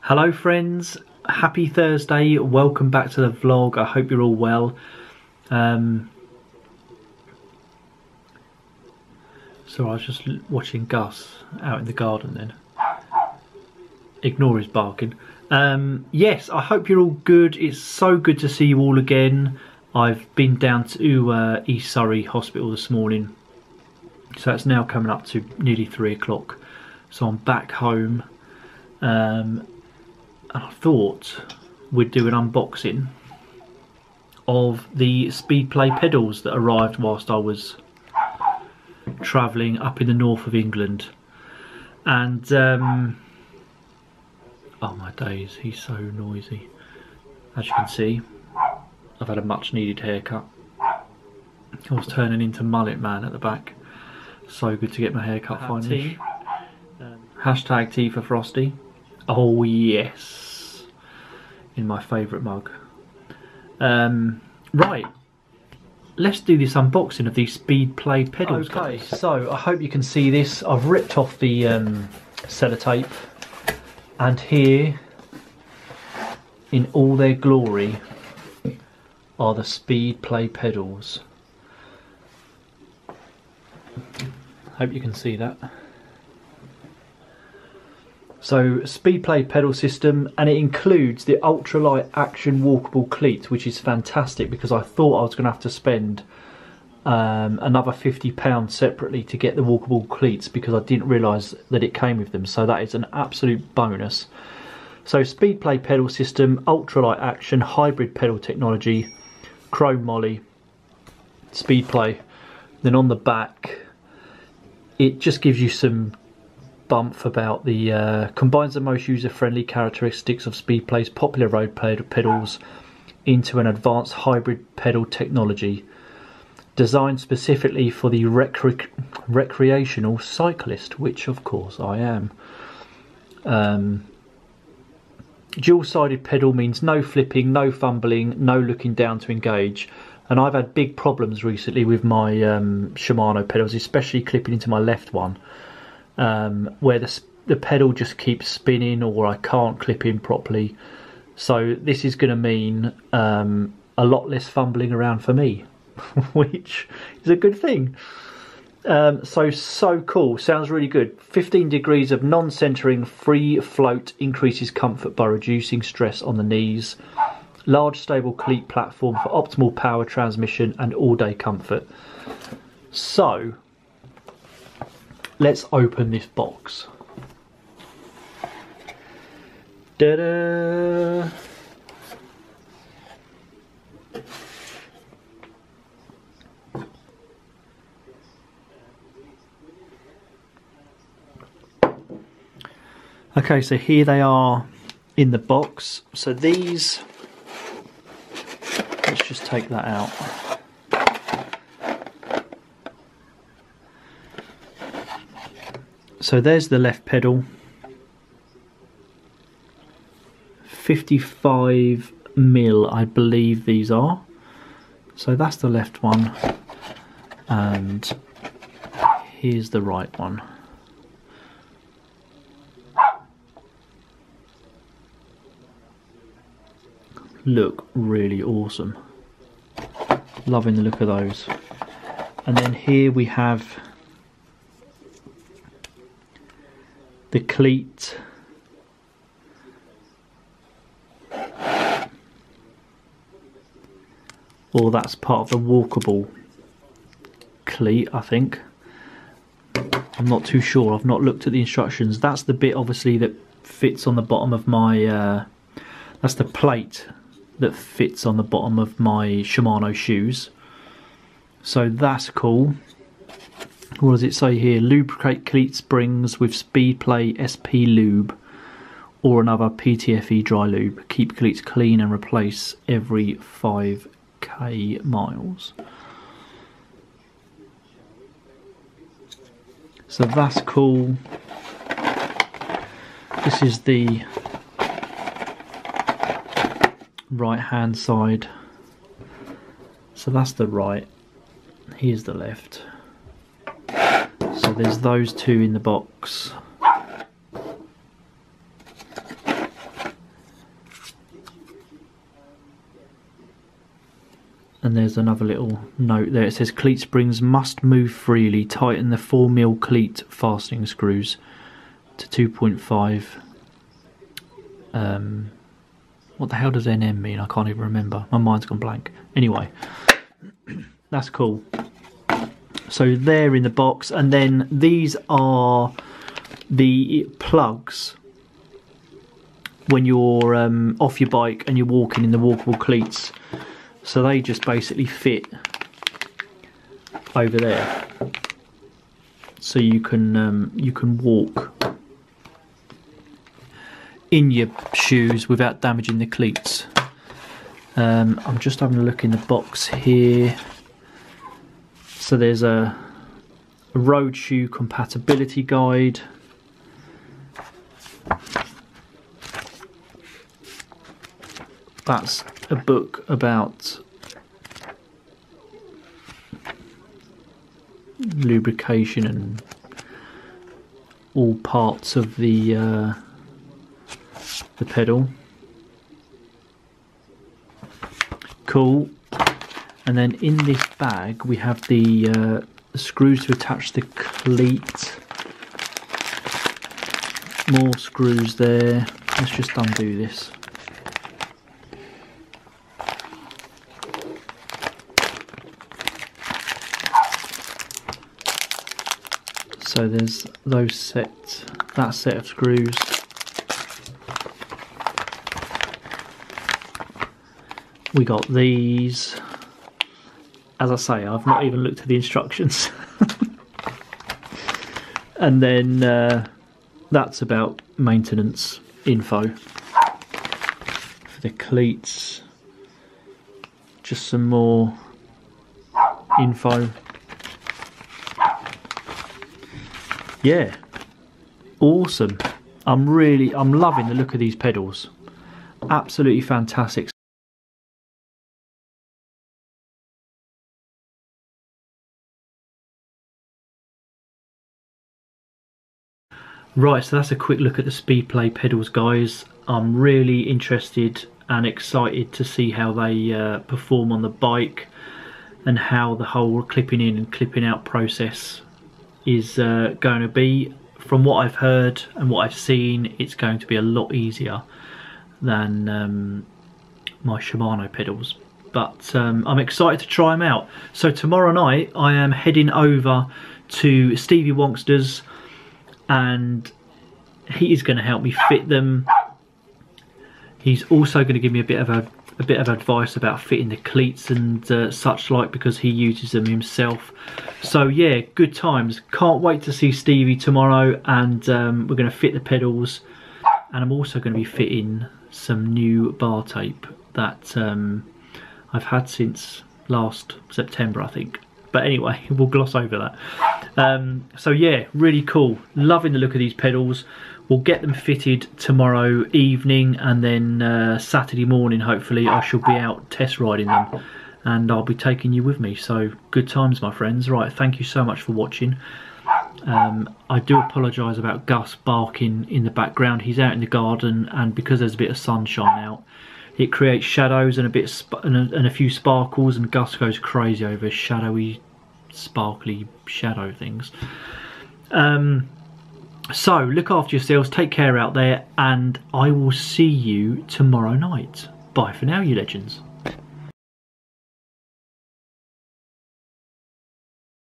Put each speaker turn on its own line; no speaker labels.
Hello friends, happy Thursday, welcome back to the vlog, I hope you're all well. Um, so I was just watching Gus out in the garden then. Ignore his barking. Um, yes, I hope you're all good, it's so good to see you all again. I've been down to uh, East Surrey Hospital this morning, so it's now coming up to nearly three o'clock. So I'm back home. Um, I thought we'd do an unboxing of the Speedplay pedals that arrived whilst I was travelling up in the north of England. And, um, oh my days, he's so noisy. As you can see, I've had a much needed haircut. I was turning into mullet man at the back. So good to get my haircut finally. Um, Hashtag T for Frosty. Oh yes, in my favourite mug. Um, right, let's do this unboxing of these Speedplay pedals. Okay, guys. so I hope you can see this. I've ripped off the um, sellotape, and here, in all their glory, are the Speedplay pedals. Hope you can see that. So Speedplay pedal system and it includes the ultralight action walkable cleats which is fantastic because I thought I was going to have to spend um, another £50 separately to get the walkable cleats because I didn't realise that it came with them so that is an absolute bonus. So Speedplay pedal system, ultralight action, hybrid pedal technology, chrome moly, Speedplay. Then on the back it just gives you some bump about the uh, combines the most user-friendly characteristics of Speedplay's popular road pedals into an advanced hybrid pedal technology designed specifically for the recre recreational cyclist, which of course I am. Um, Dual-sided pedal means no flipping, no fumbling, no looking down to engage. And I've had big problems recently with my um, Shimano pedals, especially clipping into my left one um, where the, the pedal just keeps spinning or I can't clip in properly. So this is going to mean um, a lot less fumbling around for me, which is a good thing. Um, so, so cool. Sounds really good. 15 degrees of non-centering free float increases comfort by reducing stress on the knees. Large stable cleat platform for optimal power transmission and all-day comfort. So, let's open this box. Da-da! Okay, so here they are in the box. So these, let's just take that out. So there's the left pedal. 55 mil, I believe these are. So that's the left one. And here's the right one. Look really awesome. Loving the look of those. And then here we have the cleat. Or that's part of the walkable cleat I think. I'm not too sure. I've not looked at the instructions. That's the bit obviously that fits on the bottom of my uh, that's the plate that fits on the bottom of my Shimano shoes. So that's cool what does it say here? Lubricate cleat springs with Speedplay SP Lube or another PTFE dry lube. Keep cleats clean and replace every 5k miles. So that's cool. This is the right hand side. So that's the right. Here's the left so there's those two in the box. And there's another little note there. It says cleat springs must move freely. Tighten the 4mm cleat fastening screws to 2.5. Um, what the hell does NM mean? I can't even remember. My mind's gone blank. Anyway, that's cool. So they're in the box, and then these are the plugs when you're um, off your bike and you're walking in the walkable cleats. So they just basically fit over there, so you can um, you can walk in your shoes without damaging the cleats. Um, I'm just having a look in the box here. So there's a, road shoe compatibility guide. That's a book about lubrication and all parts of the uh, the pedal. Cool. And then in this bag we have the, uh, screws to attach the cleat. More screws there. Let's just undo this. So there's those set, that set of screws. we got these as I say I've not even looked at the instructions. And then uh, that's about maintenance info. For the cleats just some more info. Yeah. Awesome. I'm really I'm loving the look of these pedals. Absolutely fantastic Right, so that's a quick look at the Speedplay pedals, guys. I'm really interested and excited to see how they uh, perform on the bike and how the whole clipping in and clipping out process is uh, going to be. From what I've heard and what I've seen, it's going to be a lot easier than um, my Shimano pedals. But um, I'm excited to try them out. So tomorrow night, I am heading over to Stevie Wonkster's and he is going to help me fit them. He's also going to give me a bit of a, a bit of advice about fitting the cleats and uh, such like because he uses them himself. So yeah, good times. Can't wait to see Stevie tomorrow and um, we're going to fit the pedals and I'm also going to be fitting some new bar tape that um, I've had since last September I think but anyway we'll gloss over that um, so yeah really cool. Loving the look of these pedals. We'll get them fitted tomorrow evening and then uh, Saturday morning hopefully I shall be out test riding them. And I'll be taking you with me. So good times my friends. Right thank you so much for watching. Um, I do apologise about Gus barking in the background. He's out in the garden and because there's a bit of sunshine out it creates shadows and a bit and a, and a few sparkles and Gus goes crazy over shadowy sparkly shadow things. Um, so look after yourselves take care out there and I will see you tomorrow night. Bye for now you legends